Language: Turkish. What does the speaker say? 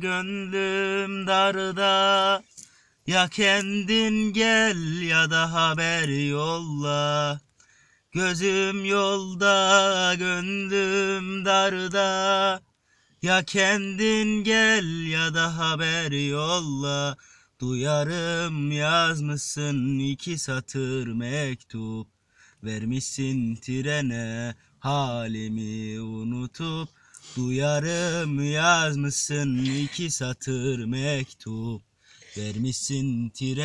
gönlüm darda. Ya kendin gel ya da haber yolla. Gözüm yolda gönlüm darda. Ya kendin gel ya da haber yolla. Duyarım yazmışsın iki satır mektup. Vermişsin trene halimi unutup Duyarım yazmışsın iki satır mektup Vermişsin trene